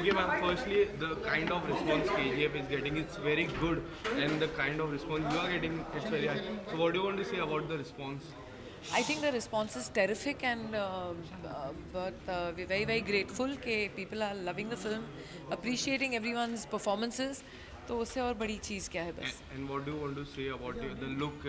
क्योंकि ma'am firstly the kind of response K G F is getting it's very good and the kind of response you are getting it's very high so what you want to about the response I think the response is terrific and but we very very grateful के people are loving the film appreciating everyone performances तो उससे और बड़ी चीज़ क्या है बस? And what do want to say about the look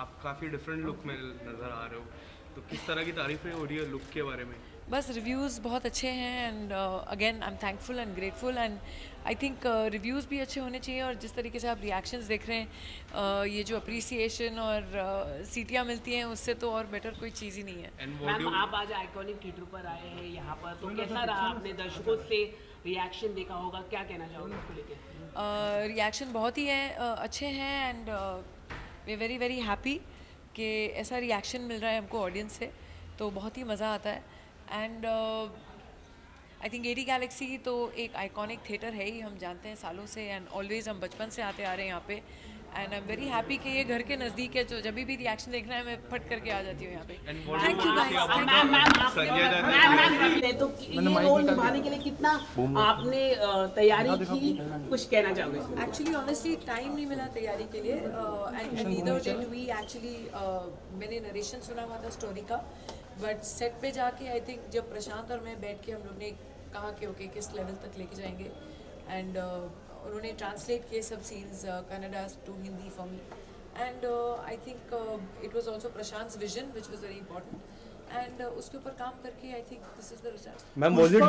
आप काफ़ी डिफरेंट लुक में नज़र आ रहे हो। तो किस तरह की तारीफें हो रही है लुक के बारे में? बस रिव्यूज़ बहुत अच्छे हैं and again I am thankful and grateful and I think reviews भी अच्छे होने चाहिए और जिस तरीके से आप रिएक्शंस देख रहे हैं uh, ये जो अप्रिसिएशन और uh, सीटियाँ मिलती हैं उससे तो और बेटर कोई चीज़ ही नहीं है। मैम you आप आज आइकॉनिक थिएटर पर आए हैं यहाँ पर तो कैसा रहा आपने दर्शकों से रिएक्शन देखा होगा? क्या कहना चाहोगे उसको लेके? रिएक्शन बहुत ही है uh, अच्छे हैं and we very very happy कि ऐसा रिएक्शन मिल रहा है हमको ऑडियंस से तो बहुत ही मज़ा आता है। And I think Adi Galaxy तो एक आइकॉनिक थिएटर है ही हम जानते हैं सालों से एंड ऑलवेज हम बचपन से आते आ रहे हैं यहाँ पे। And I am very happy कि ये घर के नज़दीक है तो जब भी रिएक्शन देखना है मैं फट करके आ जाती हूँ यहाँ पे। तो ये रोल निभाने के लिए कितना आपने तैयारी की कुछ कहना चाहोगे एक्चुअली ऑनेस्टली टाइम नहीं मिला तैयारी के लिए and neither did we actually मैंने नरेशन सुना हुआ था स्टोरी का। बट सेट पे जाके आई थिंक जब प्रशांत और मैं बैठ के हम लोग ने कहा कि ओके किस लेवल तक लेके जाएँगे? एंड उन्होंने ट्रांसलेट किए सब scenes Kannada to Hindi for me and I think it was also Prashant vision which was very important and उसके ऊपर काम करके I think this is the result Ma'am, was it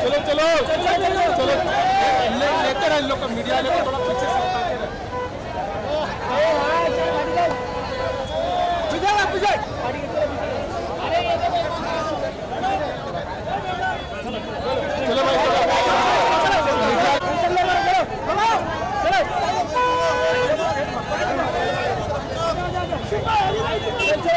चलो चलो चलो चलो लेते रहे चलो लोग चलो मीडिया लेकर थोड़ा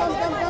come, come.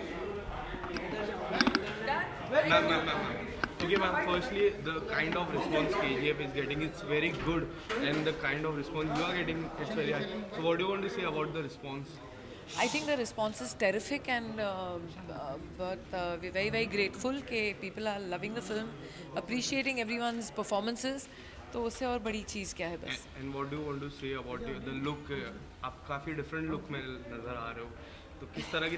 Ma'am, ma'am, ma'am. Okay, ma'am. Firstly, the kind of response KGF is getting is very good, and the kind of response you are getting it's very high. So, what do you want to say about the response? I think the response is terrific, and uh, uh, but uh, we're very very grateful that people are loving the film, appreciating everyone's performances. तो उससे और बड़ी चीज़ क्या है बस And, and what do you want to say about the look? uh, आप काफ़ी different look में नज़र आ रहे हो. तो किस तरह की